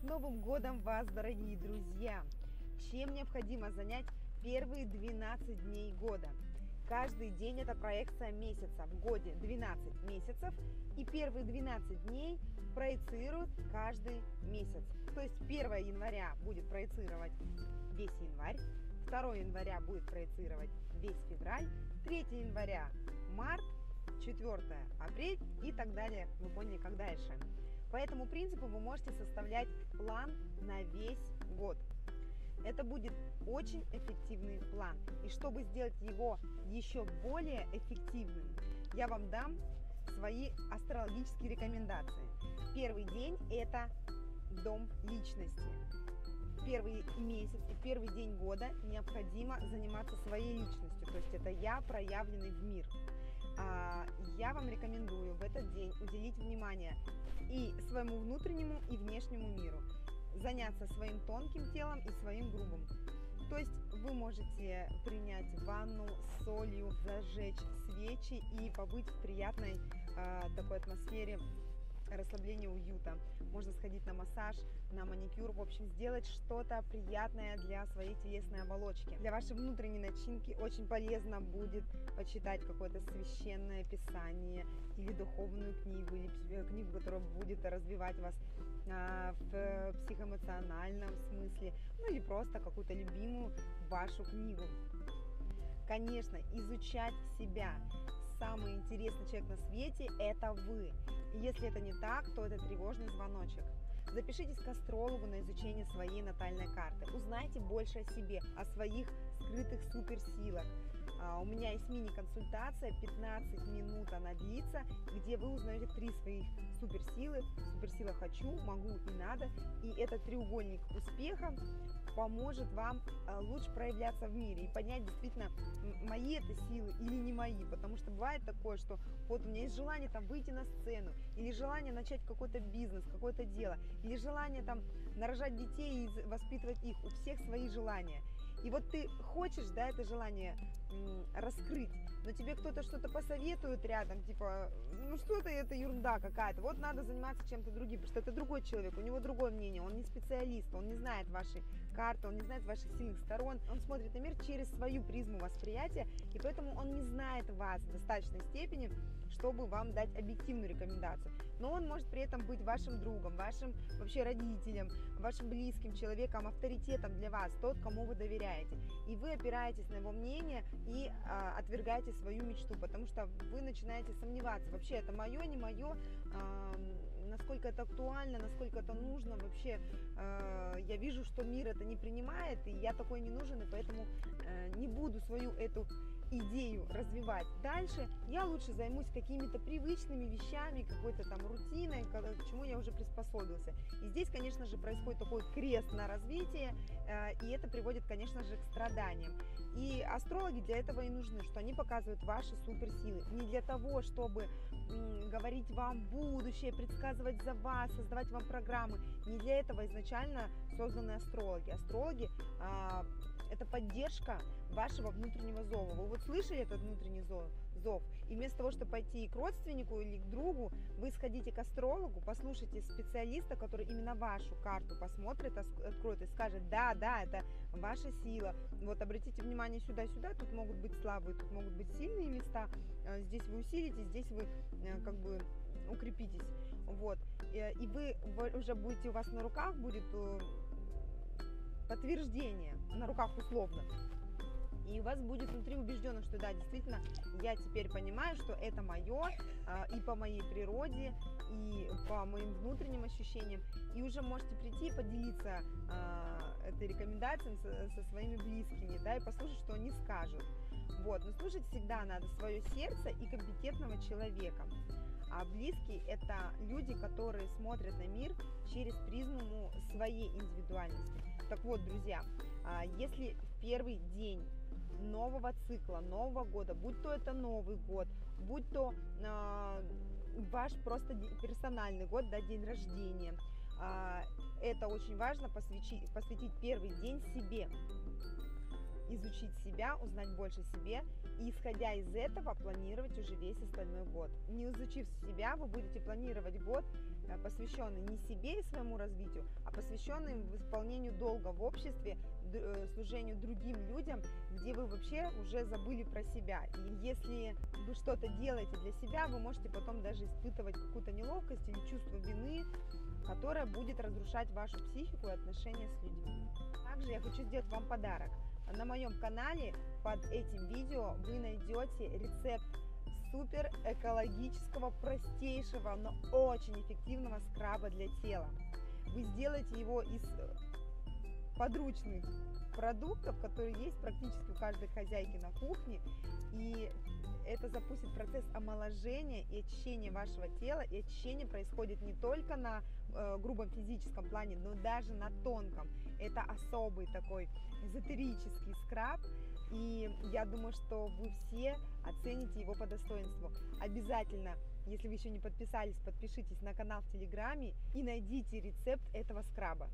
С Новым годом вас, дорогие друзья! Чем необходимо занять первые 12 дней года? Каждый день это проекция месяца. В годе 12 месяцев, и первые 12 дней проецируют каждый месяц. То есть 1 января будет проецировать весь январь, 2 января будет проецировать весь февраль, 3 января март, 4 апрель и так далее. Вы поняли, как дальше. По этому принципу вы можете составлять план на весь год. Это будет очень эффективный план. И чтобы сделать его еще более эффективным, я вам дам свои астрологические рекомендации. Первый день – это дом личности. Первый месяц и первый день года необходимо заниматься своей личностью, то есть это я, проявленный в мир. А, я вам рекомендую в этот день уделить внимание и своему внутреннему, и внешнему миру. Заняться своим тонким телом и своим грубым. То есть вы можете принять ванну с солью, зажечь свечи и побыть в приятной э, такой атмосфере расслабления, уюта. Можно сходить на массаж, на маникюр, в общем, сделать что-то приятное для своей телесной оболочки. Для вашей внутренней начинки очень полезно будет почитать какое-то священное писание или духовную книгу, или э, книгу, которая будет развивать вас а, в психоэмоциональном смысле, ну или просто какую-то любимую вашу книгу. Конечно, изучать себя. Самый интересный человек на свете – это вы. И если это не так, то это тревожный звоночек. Запишитесь к астрологу на изучение своей натальной карты. Узнайте больше о себе, о своих скрытых суперсилах. А, у меня есть мини-консультация, 15 минут она длится, где вы узнаете три своих суперсилы. Суперсила хочу, могу и надо. И этот треугольник успеха поможет вам а, лучше проявляться в мире и понять действительно, мои это силы или не мои. Потому что бывает такое, что вот у меня есть желание там выйти на сцену, или желание начать какой-то бизнес, какое-то дело, или желание там нарожать детей и воспитывать их. У всех свои желания. И вот ты хочешь, да, это желание раскрыть, но тебе кто-то что-то посоветует рядом, типа, ну что-то это ерунда какая-то, вот надо заниматься чем-то другим, потому что это другой человек, у него другое мнение, он не специалист, он не знает вашей карты, он не знает ваших сильных сторон, он смотрит на мир через свою призму восприятия, и поэтому он не знает вас в достаточной степени, чтобы вам дать объективную рекомендацию. Но он может при этом быть вашим другом, вашим вообще родителем, вашим близким человеком, авторитетом для вас, тот, кому вы доверяете. И вы опираетесь на его мнение и а, отвергаете свою мечту, потому что вы начинаете сомневаться, вообще это мое, не мое, а, насколько это актуально, насколько это нужно, вообще э, я вижу, что мир это не принимает, и я такой не нужен, и поэтому э, не буду свою эту идею развивать дальше, я лучше займусь какими-то привычными вещами, какой-то там рутиной, к чему я уже приспособился. И здесь, конечно же, происходит такой крест на развитие, э, и это приводит, конечно же, к страданиям. И астрологи для этого и нужны, что они показывают ваши суперсилы. Не для того, чтобы говорить вам будущее, предсказывать за вас, создавать вам программы. Не для этого изначально созданы астрологи. Астрологи а, это поддержка вашего внутреннего зова. Вы вот слышали этот внутренний зов? зов. И вместо того, чтобы пойти к родственнику или к другу, вы сходите к астрологу, послушайте специалиста, который именно вашу карту посмотрит, откроет и скажет, да, да, это ваша сила. Вот обратите внимание сюда-сюда, тут могут быть слабые, тут могут быть сильные места. Э, здесь вы усилитесь, здесь вы э, как бы укрепитесь. Вот. Э, и вы уже будете, у вас на руках будет подтверждение, на руках условно, и у вас будет внутри убежденность, что да, действительно, я теперь понимаю, что это мое а, и по моей природе, и по моим внутренним ощущениям, и уже можете прийти и поделиться этой рекомендацией со своими близкими, да, и послушать, что они скажут. Вот, но слушать всегда надо свое сердце и компетентного человека. А близкие – это люди, которые смотрят на мир через призму своей индивидуальности. Так вот, друзья, а, если в первый день нового цикла, нового года, будь то это Новый год, будь то э, ваш просто персональный год, да, день рождения. Э, это очень важно посвятить, посвятить первый день себе, изучить себя, узнать больше себе и исходя из этого планировать уже весь остальной год. Не изучив себя, вы будете планировать год э, посвященный не себе и своему развитию, а посвященный выполнению долга в обществе, э, служению другим людям, где вы вообще уже забыли про себя. И если вы что-то делаете для себя, вы можете потом даже испытывать какую-то неловкость или чувство вины, которое будет разрушать вашу психику и отношения с людьми. Также я хочу сделать вам подарок. На моем канале под этим видео вы найдете рецепт супер экологического, простейшего, но очень эффективного скраба для тела. Вы сделаете его из подручных продуктов, которые есть практически у каждой хозяйки на кухне. И это запустит процесс омоложения и очищения вашего тела. И очищение происходит не только на э, грубом физическом плане, но даже на тонком. Это особый такой эзотерический скраб. И я думаю, что вы все оцените его по достоинству. Обязательно, если вы еще не подписались, подпишитесь на канал в Телеграме и найдите рецепт этого скраба.